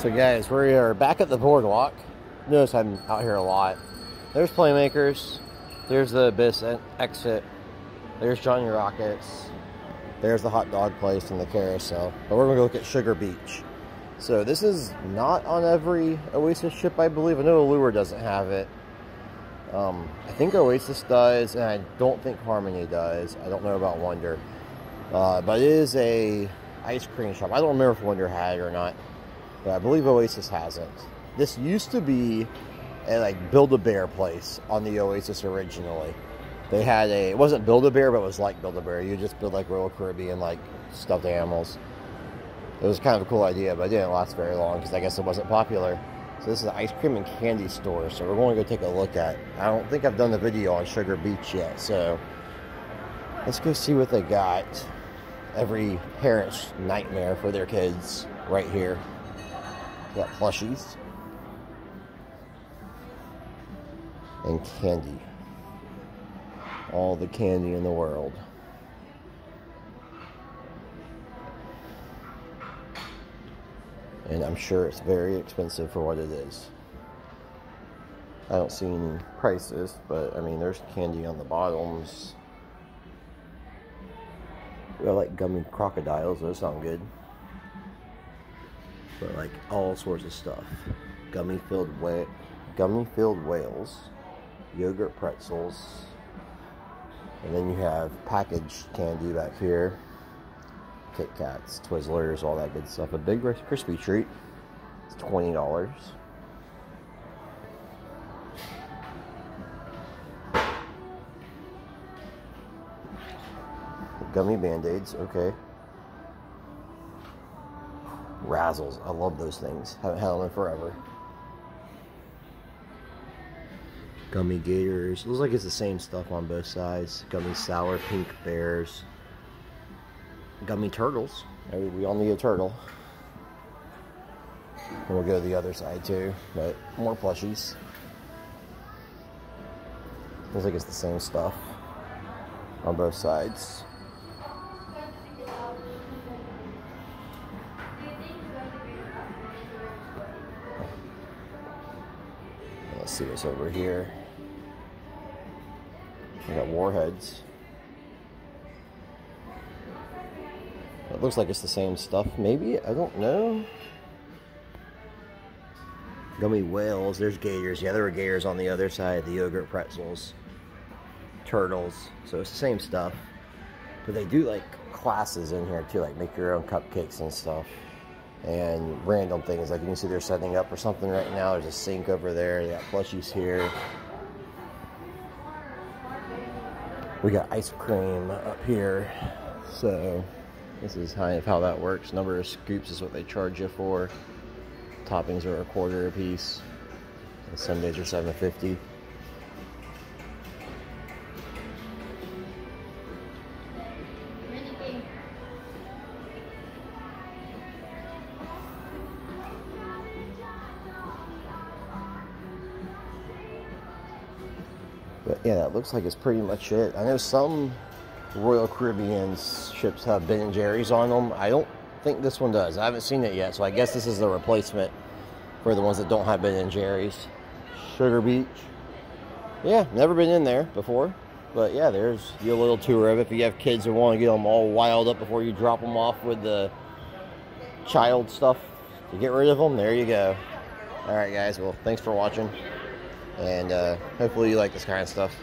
So guys, we are back at the boardwalk. Notice I'm out here a lot. There's Playmakers. There's the Abyss exit. There's Johnny Rockets. There's the hot dog place and the carousel. But we're gonna go look at Sugar Beach. So this is not on every Oasis ship, I believe. I know Allure doesn't have it. Um, I think Oasis does, and I don't think Harmony does. I don't know about Wonder. Uh, but it is a ice cream shop. I don't remember if Wonder had it or not. But I believe Oasis hasn't. This used to be a like Build-A-Bear place on the Oasis originally. They had a, it wasn't Build-A-Bear, but it was like Build-A-Bear. You just build like Royal Caribbean, like stuffed animals. It was kind of a cool idea, but it didn't last very long because I guess it wasn't popular. So this is an ice cream and candy store, so we're going to go take a look at. I don't think I've done the video on Sugar Beach yet, so let's go see what they got. Every parent's nightmare for their kids right here. Got plushies. And candy. All the candy in the world. And I'm sure it's very expensive for what it is. I don't see any prices, but I mean, there's candy on the bottoms. I like gummy crocodiles, those sound good but like all sorts of stuff. Gummy filled whale, gummy filled whales, yogurt pretzels, and then you have packaged candy back here. Kit Kats, Twizzlers, all that good stuff. A big crispy treat. It's twenty dollars. Gummy band-aids, okay. Razzles. I love those things. Haven't had them in forever. Gummy Gators. Looks like it's the same stuff on both sides. Gummy Sour Pink Bears. Gummy Turtles. We all need a turtle. And we'll go to the other side too. But more plushies. Looks like it's the same stuff on both sides. Let's see what's over here. We got warheads. It looks like it's the same stuff. Maybe? I don't know. Gummy whales. There's gators. Yeah, there were gators on the other side. The yogurt pretzels. Turtles. So it's the same stuff. But they do like classes in here too. Like make your own cupcakes and stuff and random things. Like you can see they're setting up for something right now. There's a sink over there. They got plushies here. We got ice cream up here. So this is kind of how that works. Number of scoops is what they charge you for. Toppings are a quarter a piece. And sundaes are 750. But yeah, that looks like it's pretty much it. I know some Royal Caribbean ships have Ben and Jerry's on them. I don't think this one does. I haven't seen it yet, so I guess this is the replacement for the ones that don't have Ben and Jerry's. Sugar Beach. Yeah, never been in there before. But yeah, there's your little tour of it. If you have kids that want to get them all wild up before you drop them off with the child stuff to get rid of them, there you go. All right, guys. Well, thanks for watching and uh, hopefully you like this kind of stuff.